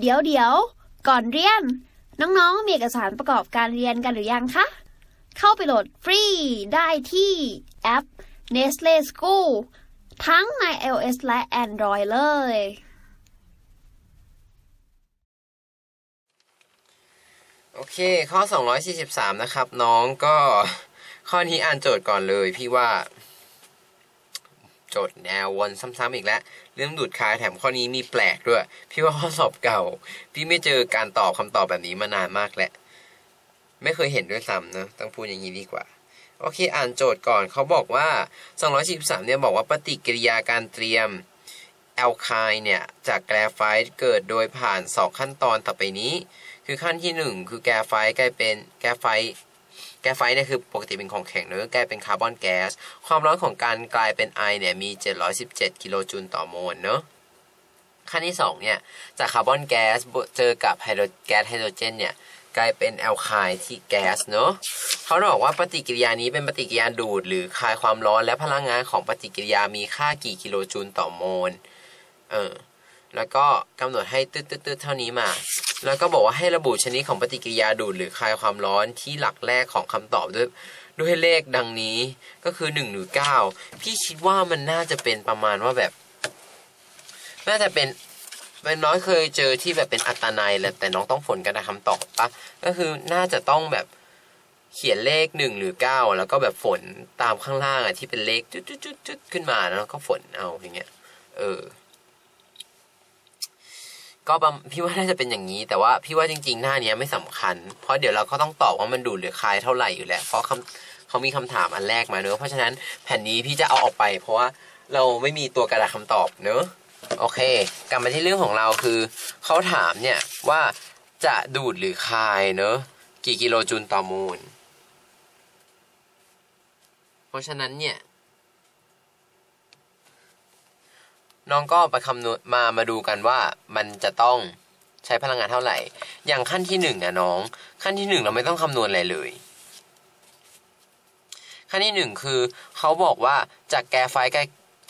เดี๋ยวเดี๋ยวก่อนเรียน น้องๆ มีเอกสารประกอบการเรียนกันหรือยังคะ เข้าไปโหลดฟรีได้ที่แอป Nestle School ทั้งใน iOS และ Android เลย โอเค ข้อ 243 นะครับ น้องก็ข้อนี้อ่านโจทย์ก่อนเลยพี่ว่า โจทย์แนววนซ้ำๆอีกแล้ว เรื่องดูดคายแถมข้อนี้มีแปลกด้วย พี่ว่าข้อสอบเก่า พี่ไม่เจอการตอบคำตอบแบบนี้มานานมากแล้ว ไม่เคยเห็นด้วยซ้ำนะ ต้องพูดอย่างนี้ดีกว่า โอเค อ่านโจทย์ก่อนเขาบอกว่า 243 เนี่ยบอกว่าปฏิกิริยาการเตรียมแอลคายเนี่ย จากแกรไฟต์เกิดโดยผ่าน 2 ขั้นตอนต่อไปนี้ คือขั้นที่ 1 คือแกรไฟต์กลายเป็นแกรไฟต์ กรไฟต์เนี่ยคือปกติเป็นของแข็งเนอะกลายเป็นคาร์บอนแก๊ส ความร้อนของการกลายเป็นไอเนี่ยมี 717 กิโลจูลต่อโมลเนอะขั้นที่2เนี่ยจากคาร์บอนแก๊สเจอกับไฮโดรแก๊สไฮโดรเจนเนี่ยกลายเป็นแอลไคน์ที่แก๊สเนอะเขาบอกว่าปฏิกิริยานี้เป็นปฏิกิริยาดูด หรือคายความร้อนและพลังงานของปฏิกิริยามีค่ากี่กิโลจูลต่อโมล เออ แล้วก็กำหนดให้ตืดๆเท่านี้มา แล้วก็บอกว่าให้ระบุชนิดของปฏิกิริยาดูดหรือคายความร้อนที่หลักแรกของคำตอบด้วยด้วยเลขดังนี้ก็คือหนึ่งหรือเก้าพี่คิดว่ามันน่าจะเป็นประมาณว่าแบบ น่าจะเป็นเป็นน้อยเคยเจอที่แบบเป็นอัตนัยแหละแต่น้องต้องฝนกันนะคำตอบปะก็คือน่าจะต้องแบบเขียนเลขหนึ่งหรือเก้าแล้วก็แบบฝนตามข้างล่างอะที่เป็นเลขจุดๆๆขึ้นมาแล้วก็ฝนเอาอย่างเงี้ย เออ ก็พี่ว่าน่าจะเป็นอย่างนี้ แต่ว่าพี่ว่าจริง ๆ หน้าเนี้ยไม่สำคัญ เพราะเดี๋ยวเราก็ต้องตอบว่ามันดูดหรือคายเท่าไหร่อยู่แล้วเพราะคำเขามีคำถามอันแรกมาเนอะเพราะฉะนั้นแผ่นนี้พี่จะเอาออกไป เพราะว่าเราไม่มีตัวกระดาษคำตอบเนอะโอเค กลับมาที่เรื่องของเราคือเขาถามเนี่ยว่าจะดูดหรือคายเนอะกี่กิโลจูลต่อมูล เพราะฉะนั้นเนี่ย น้องก็ไปคำนวณมามาดูกันว่ามันจะต้องใช้พลังงานเท่าไหร่ อย่างขั้นที่หนึ่งอะน้อง ขั้นที่หนึ่งเราไม่ต้องคำนวณอะไรเลย ขั้นที่หนึ่งคือเขาบอกว่าจากแก๊สไฟก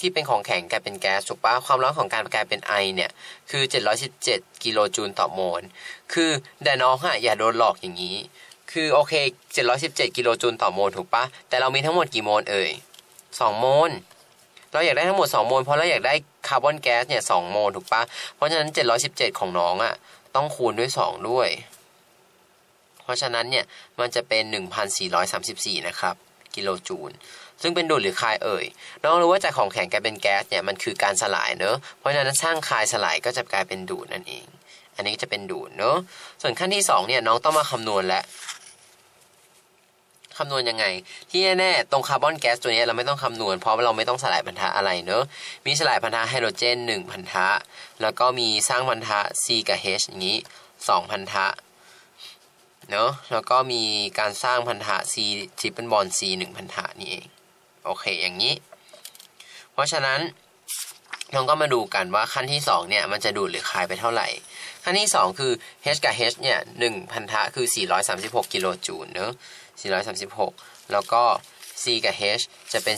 ที่เป็นของแข็งกลายเป็นแก๊สถูกปะความร้อนของการกลายเป็นไอเนี่ย คือ 717 กิโลจูลต่อโมล คือแต่น้องอะอย่าโดนหลอกอย่างนี้ คือโอเค 717 กิโลจูลต่อโมลถูกปะแต่เรามีทั้งหมดกี่โมลเอ่ย 2 โมล เราอยากได้ทั้งหมด 2 โมล เพราะเราอยากได้คาร์บอนแก๊สเนี่ย2โมลถูกปะเพราะฉะนั้น 717 ของน้องอะ่ะต้องคูณด้วย 2 ด้วย เพราะฉะนั้นเนี่ยมันจะเป็น 1,434 นะครับกิโลจูลซึ่งเป็นดูดหรือคายเอ่ย น้องรู้ว่าจากของแข็งกลายเป็นแก๊สเนี่ยมันคือการสลายเนอะเพราะฉะนั้นสร้างคายสลายก็จะกลายเป็นดูดนั่นเอง อันนี้จะเป็นดูดเนอะส่วนขั้นที่2เนี่ยน้องต้องมาคำนวณแล้ว คำนวณยังไง ที่แน่ๆตรงคาร์บอนแก๊สตัวนี้เราไม่ต้องคำนวณ เพราะเราไม่ต้องสลายพันธะอะไรเนอะมีสลายพันธะไฮโดรเจน1พันธะ แล้วก็มีสร้างพันธะ C กับ H อย่างนี้2พันธะเนอะแล้วก็มีการสร้างพันธะ C triple bond C 1พันธะนี่เองโอเคอย่างนี้ เพราะฉะนั้นเราก็มาดูกันว่าขั้นที่2เนี่ยมันจะดูดหรือคายไปเท่าไหร่ ขั้นที่ 2 คือ H กับ H เนี่ย1พันธะคือ 436 กิโลจูลเนอะ 436 แล้วก็ C กับ H จะเป็น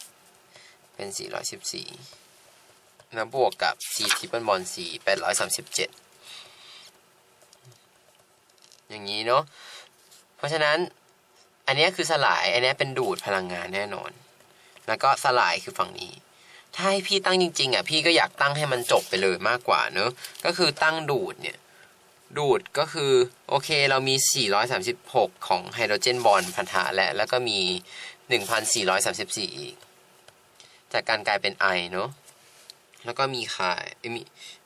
414 เป็น 414 แล้วบวกกับ C ทิปเปิลบอล C 837 อย่างนี้เนาะ เพราะฉะนั้น อันนี้คือสลาย อันนี้เป็นดูดพลังงานแน่นอน แล้วก็สลายคือฝั่งนี้ถ้าให้พี่ตั้งจริงๆอะพี่ก็อยากตั้งให้มันจบไปเลยมากกว่าเนอะก็คือตั้งดูดเนี่ย ดูดก็คือ โอเคเรามี 436 ของไฮโดรเจนบอลพันธะและแล้วก็มี 1,434 อีก จากการกลายเป็นไอเนาะแล้วก็มีคายมี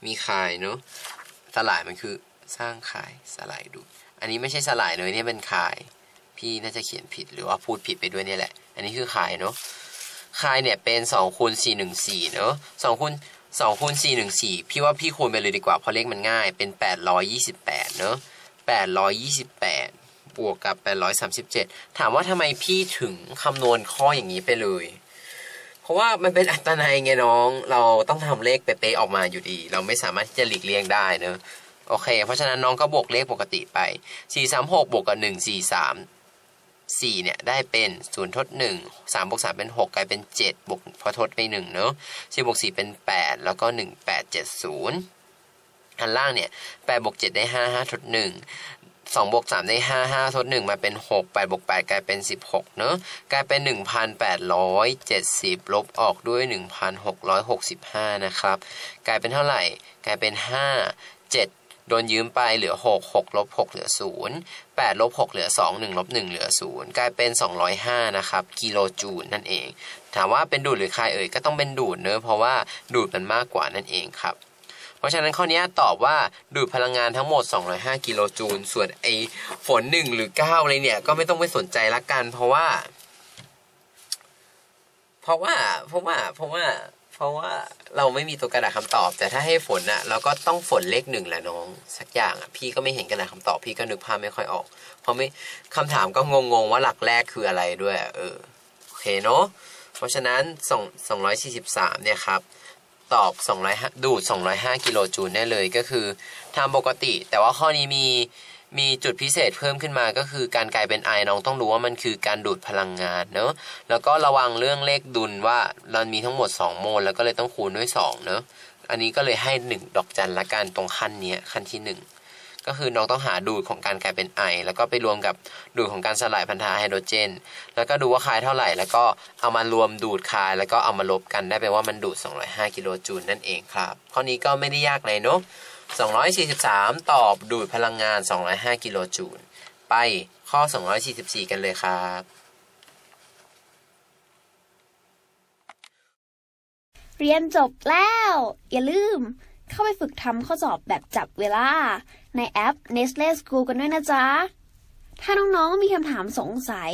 มีคายเนาะสลายมันคือสร้างคายสลายดูดอันนี้ไม่ใช่สลายเลยนี่เป็นคาย พี่น่าจะเขียนผิดหรือว่าพูดผิดไปด้วยเนี่ยแหละ อันนี้คือคายเนาะคายเนี่ยเป็น2คูณ414เนาะ2คูณ 2คูณ414พี่ว่าพี่คูณไปเลยดีกว่าเพราะเลขมันง่ายเป็น828เนาะ828บแปดบวกกับ837ถามว่าทำไมพี่ถึงคำนวณข้ออย่างนี้ไปเลย เพราะว่ามันเป็นอัตนัยไงน้อง เราต้องทำเลขเป๊ะๆออกมาอยู่ดี เราไม่สามารถที่จะหลีกเลี่ยงได้เนอะโอเค เพราะฉะนั้นน้องก็บวกเลขปกติไป 436 บวกกับ 143 4เนี่ยได้เป็น0ทด1 3บวก3เป็น 6 กลายเป็น 7บวกพอทดไป1เนอะ4บวก4เป็น 8 แล้วก็ 1870 อันล่างเนี่ย8บวก7ได้ 5 5ทด1 2บวก3ได้ 5 5ทด1มาเป็น 6 8บวก8กลายเป็น 16 เนอะกลายเป็น 1,870 ลบออกด้วย 1,665 นะครับ กลายเป็นเท่าไหร่ กลายเป็น 5 7 โดนยืมไปเหลือ 6 6ลบ6เหลือ 0 8ลบ6เหลือ 2 1ลบ1เหลือ 0 กลายเป็น 205 นะครับ กิโลจูลนั่นเอง ถามว่าเป็นดูดหรือคายเอ่ย ก็ต้องเป็นดูดเนอะเพราะว่าดูดมันมากกว่านั่นเองครับ เพราะฉะนั้นข้อนี้ตอบว่าดูดพลังงานทั้งหมด 205 กิโลจูล ส่วนไอฝน 1 หรือ 9 อะไรเนี่ย ก็ไม่ต้องไปสนใจละกัน เพราะว่า เพราะว่า เพราะว่า เพราะว่า เพราะว่าเราไม่มีตัวกระดาษคำตอบ แต่ถ้าให้ฝนอะเราก็ต้องฝนเลขหนึ่งแหละน้อง สักอย่างอะพี่ก็ไม่เห็นกระดาษคำตอบ พี่ก็นึกภาพไม่ค่อยออก เพราะไม่คำถามก็งงๆว่าหลักแรกคืออะไรด้วย เออโอเคเนาะเพราะฉะนั้น2 243เนี่ยครับตอบ200ดูด205กิโลจูลได้เลยก็คือทำปกติ แต่ว่าข้อนี้มี มีจุดพิเศษเพิ่มขึ้นมาก็คือการกลายเป็นไอน้องต้องรู้ว่ามันคือการดูดพลังงานเนอะแล้วก็ระวังเรื่องเลขดุลว่าเรามีทั้งหมด 2 โมลแล้วก็เลยต้องคูณด้วย 2 เนอะอันนี้ก็เลยให้ 1 ดอกจันละกันตรงขั้นนี้ขั้นที่ 1ก็คือน้องต้องหาดูดของการกลายเป็นไอ แล้วก็ไปรวมกับดูดของการสลายพันธะไฮโดรเจน แล้วก็ดูว่าคายเท่าไหร่ แล้วก็เอามารวมดูดคาย แล้วก็เอามาลบกันได้แปลว่ามันดูด 205 กิโลจูลนั่นเองครับ ข้อนี้ก็ไม่ได้ยากเลยเนาะ 243 ตอบดูดพลังงาน 205 กิโลจูล ไปข้อ 244 กันเลยครับ เรียนจบแล้ว อย่าลืมเข้าไปฝึกทำข้อสอบแบบจับเวลา ในแอป Nestle School กันด้วยนะจ๊ะ ถ้าน้องๆ มีคำถามสงสัย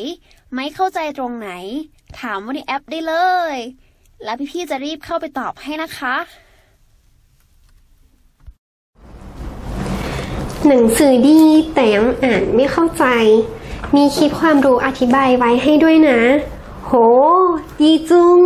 ไม่เข้าใจตรงไหน ถามว่าในแอปได้เลย แล้วพี่ๆ จะรีบเข้าไปตอบให้นะคะ หนังสือดีแต่ยังอ่านไม่เข้าใจ มีคลิปความรู้อธิบายไว้ให้ด้วยนะ โห ดีจุง